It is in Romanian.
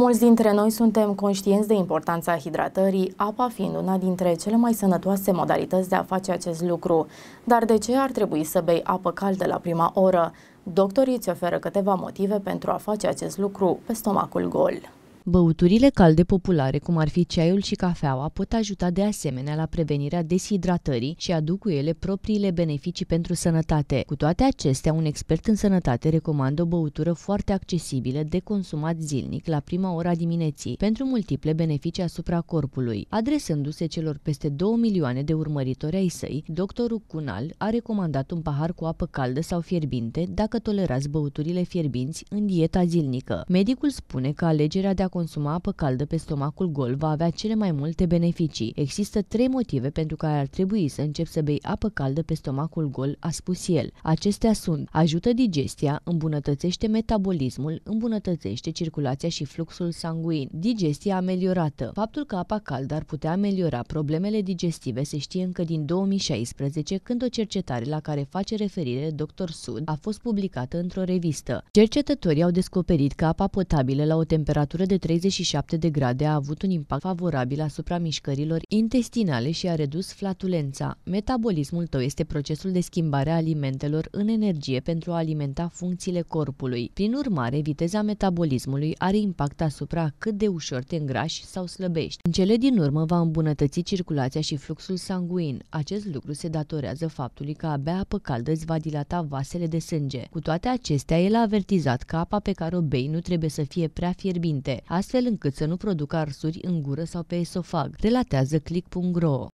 Mulți dintre noi suntem conștienți de importanța hidratării, apa fiind una dintre cele mai sănătoase modalități de a face acest lucru. Dar de ce ar trebui să bei apă caldă la prima oră? Doctorii îți oferă câteva motive pentru a face acest lucru pe stomacul gol. Băuturile calde populare, cum ar fi ceaiul și cafeaua, pot ajuta de asemenea la prevenirea deshidratării și aduc cu ele propriile beneficii pentru sănătate. Cu toate acestea, un expert în sănătate recomandă o băutură foarte accesibilă de consumat zilnic la prima ora dimineții, pentru multiple beneficii asupra corpului. Adresându-se celor peste 2 milioane de urmăritori ai săi, doctorul Cunal a recomandat un pahar cu apă caldă sau fierbinte dacă tolerați băuturile fierbinți în dieta zilnică. Medicul spune că alegerea de a consuma apă caldă pe stomacul gol va avea cele mai multe beneficii. Există trei motive pentru care ar trebui să începi să bei apă caldă pe stomacul gol, a spus el. Acestea sunt ajută digestia, îmbunătățește metabolismul, îmbunătățește circulația și fluxul sanguin. Digestia ameliorată. Faptul că apa caldă ar putea ameliora problemele digestive se știe încă din 2016, când o cercetare la care face referire Dr. Sud a fost publicată într-o revistă. Cercetătorii au descoperit că apa potabilă la o temperatură de 37 de grade a avut un impact favorabil asupra mișcărilor intestinale și a redus flatulența. Metabolismul tău este procesul de schimbare a alimentelor în energie pentru a alimenta funcțiile corpului. Prin urmare, viteza metabolismului are impact asupra cât de ușor te îngrași sau slăbești. În cele din urmă va îmbunătăți circulația și fluxul sanguin. Acest lucru se datorează faptului că abia apă caldă îți va dilata vasele de sânge. Cu toate acestea, el a avertizat că apa pe care o bei nu trebuie să fie prea fierbinte astfel încât să nu producă arsuri în gură sau pe esofag, relatează click.ro.